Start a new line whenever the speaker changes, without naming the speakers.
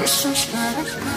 This is